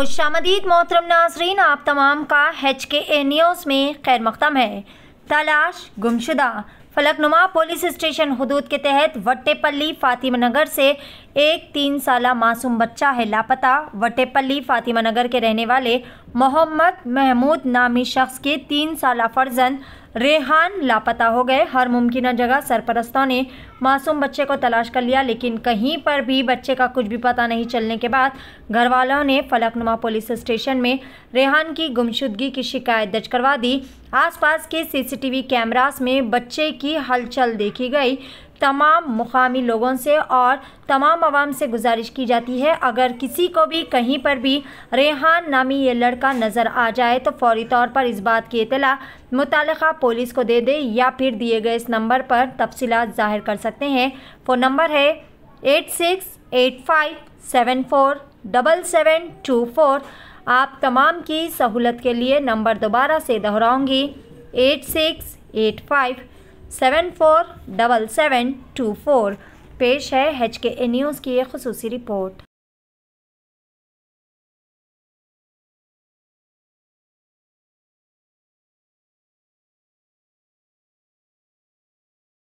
खुशामदीद मोहतरम नाजरीन, आप तमाम का एच के ए न्यूज़ में खैर मकदम है। तलाश गुमशुदा फलकनुमा पुलिस स्टेशन हदूद के तहत वट्टेपल्ली फातिमा नगर से एक तीन साल मासूम बच्चा है लापता। वट्टेपल्ली फातिमा नगर के रहने वाले मोहम्मद महमूद नामी शख्स के तीन साल फर्जंद रेहान लापता हो गए। हर मुमकिन जगह सरपरस्तों ने मासूम बच्चे को तलाश कर लिया, लेकिन कहीं पर भी बच्चे का कुछ भी पता नहीं चलने के बाद घर वालों ने फलकनुमा पुलिस स्टेशन में रेहान की गुमशुदगी की शिकायत दर्ज करवा दी। आसपास के सीसीटीवी कैमरास में बच्चे की हलचल देखी गई। तमाम मुकामी लोगों से और तमाम आवाम से गुजारिश की जाती है। अगर किसी को भी कहीं पर भी रेहान नामी ये लड़का नज़र आ जाए तो फौरी तौर पर इस बात की इतला मुतल पुलिस को दे दे या फिर दिए गए इस नंबर पर तफसीत ज़ाहिर कर सकते हैं। फ़ोन नंबर है eight six, eight five, seven four, double seven, two four. आप तमाम की सहूलत के लिए नंबर दोबारा से दोहराऊँगी। Eight six, eight five seven four double seven two four पेश है एच के ए न्यूज़ की एक खसूसी रिपोर्ट।